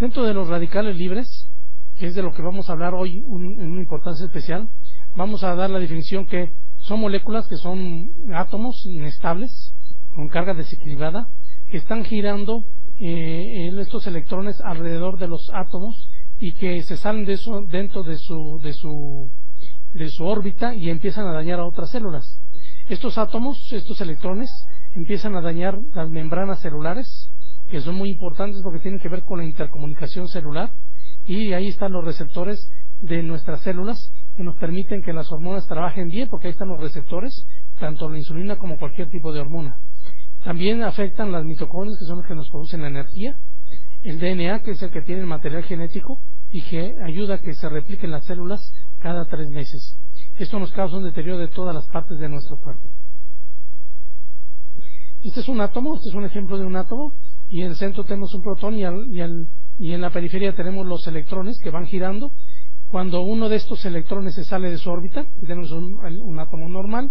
Dentro de los radicales libres, que es de lo que vamos a hablar hoy en una importancia especial, vamos a dar la definición que son moléculas que son átomos inestables, con carga desequilibrada, que están girando eh, estos electrones alrededor de los átomos y que se salen de eso dentro de su, de su, de su órbita y empiezan a dañar a otras células. Estos átomos, estos electrones, empiezan a dañar las membranas celulares, que son muy importantes porque tienen que ver con la intercomunicación celular, y ahí están los receptores de nuestras células que nos permiten que las hormonas trabajen bien, porque ahí están los receptores, tanto la insulina como cualquier tipo de hormona. También afectan las mitocondrias, que son los que nos producen la energía, el DNA, que es el que tiene el material genético y que ayuda a que se repliquen las células cada tres meses. Esto nos causa un deterioro de todas las partes de nuestro cuerpo. Este es un átomo, este es un ejemplo de un átomo, y en el centro tenemos un protón y, y en la periferia tenemos los electrones que van girando. Cuando uno de estos electrones se sale de su órbita, tenemos un átomo normal,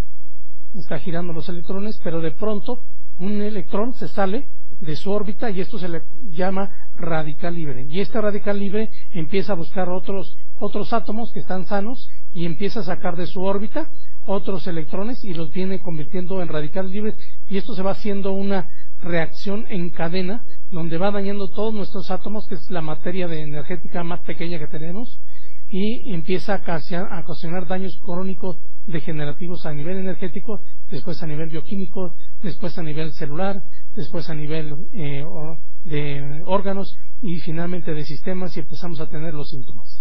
está girando los electrones, pero de pronto un electrón se sale de su órbita y esto se le llama radical libre. Y este radical libre empieza a buscar otros, otros átomos que están sanos y empieza a sacar de su órbita otros electrones y los viene convirtiendo en radicales libres y esto se va haciendo una reacción en cadena donde va dañando todos nuestros átomos que es la materia de energética más pequeña que tenemos y empieza a ocasionar daños crónicos degenerativos a nivel energético, después a nivel bioquímico, después a nivel celular, después a nivel eh, de órganos y finalmente de sistemas y empezamos a tener los síntomas.